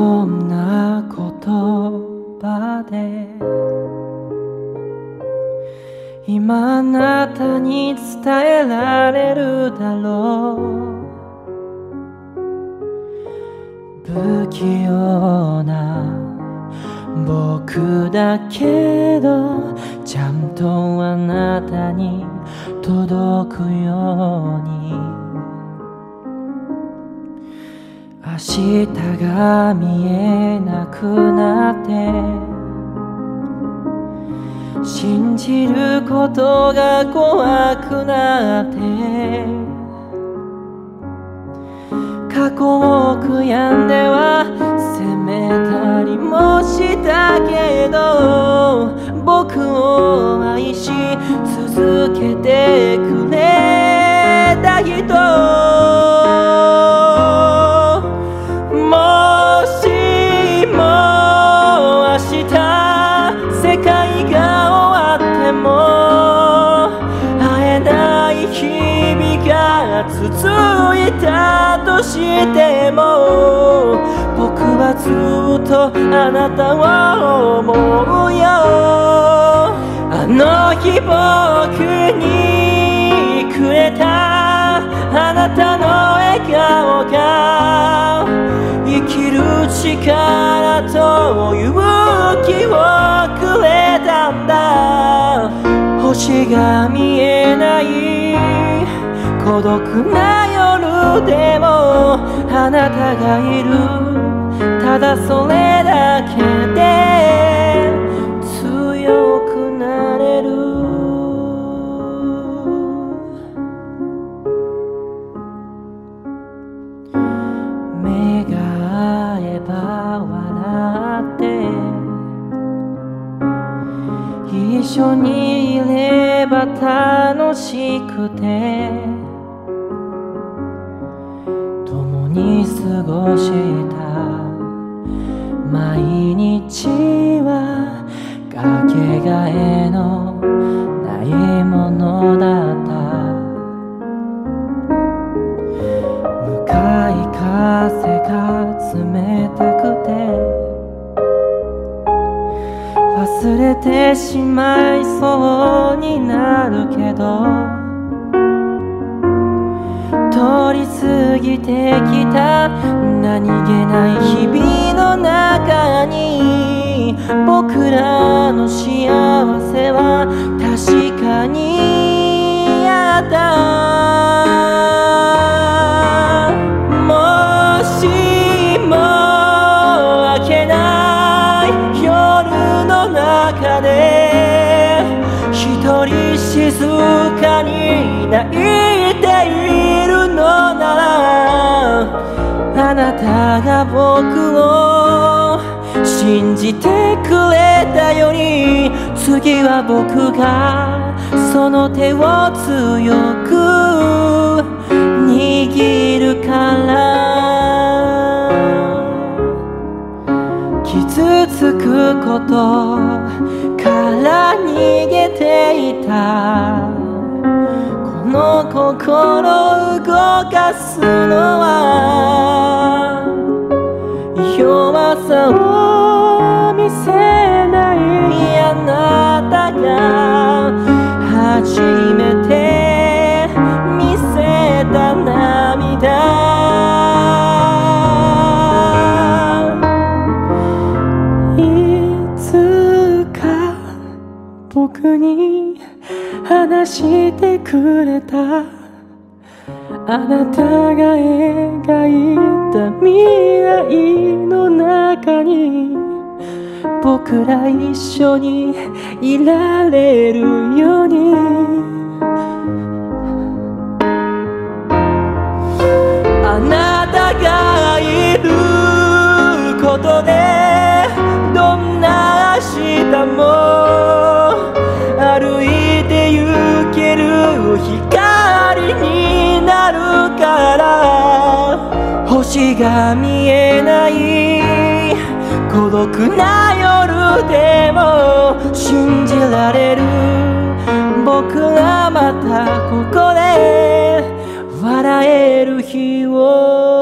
そんな言葉で。今あなたに伝えられるだろう。不器用な僕だけどちゃんとあな。たに届くように明日が見えなくなって信じることが怖くなって過去を悔やんでは続いたとしても僕はずっとあなたを思うよあの日僕にくれたあなたの笑顔が生きる力と勇気をくれたんだ星が見えない孤独な夜でもあなたがいる。ただそれだけで強くなれる。目が合えば笑って一緒にいれば楽しくて。ごした毎日はかけがえのないものだった。向かい風が冷たくて忘れてしまいそうになるけど。ぎてきた何気ない日々の中に僕らの幸せは確かにあった。もしも明けない夜の中で一人静かに泣いあなたが僕を信じてくれたように次は僕がその手を強く握るから。傷つくことから逃げていた。この心動かすのは弱さを見せないあなたが初めて見せた涙。いつか僕に話してくれた。あなたが描いた未来の中に僕ら一緒にいられるように。星が見えない孤独な夜でも信じられる。僕らまたここで笑える日を。